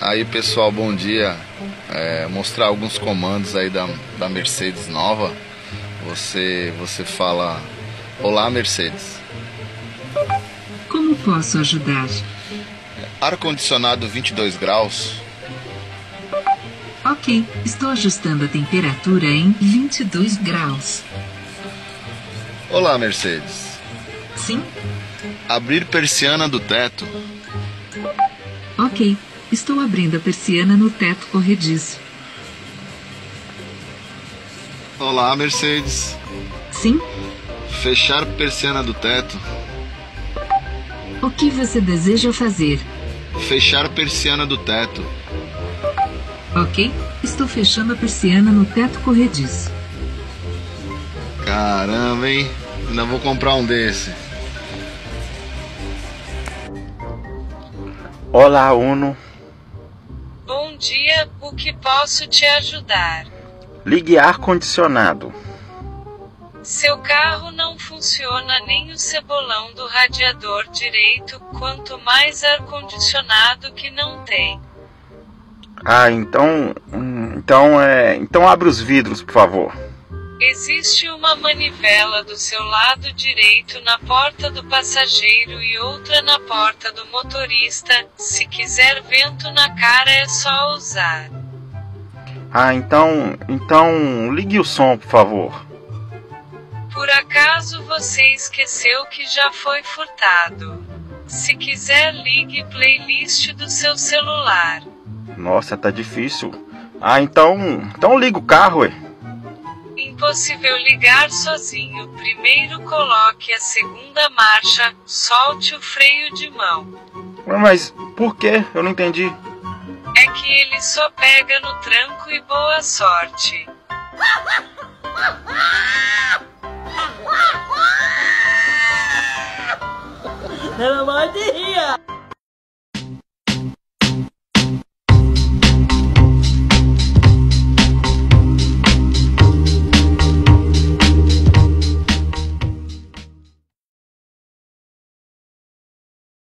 Aí pessoal, bom dia. É, mostrar alguns comandos aí da, da Mercedes nova. Você, você fala: Olá, Mercedes. Como posso ajudar? Ar-condicionado 22 graus. Ok, estou ajustando a temperatura em 22 graus. Olá, Mercedes. Sim? Abrir persiana do teto. Ok, estou abrindo a persiana no teto corrediço. Olá, Mercedes. Sim? Fechar persiana do teto. O que você deseja fazer? Fechar persiana do teto. Ok, estou fechando a persiana no teto corrediço. Caramba, hein? Ainda vou comprar um desse. Olá, Uno. Bom dia, o que posso te ajudar? Ligue ar-condicionado. Seu carro não funciona nem o cebolão do radiador direito, quanto mais ar-condicionado que não tem. Ah, então. hum, Então é. Então abre os vidros, por favor. Existe uma manivela do seu lado direito na porta do passageiro e outra na porta do motorista. Se quiser vento na cara é só usar. Ah, então. Então ligue o som, por favor. Por acaso você esqueceu que já foi furtado? Se quiser, ligue playlist do seu celular. Nossa, tá difícil. Ah, então. Então liga o carro, ué. Impossível ligar sozinho. Primeiro coloque a segunda marcha, solte o freio de mão. Mas por quê? Eu não entendi. É que ele só pega no tranco e boa sorte. Pelo amor de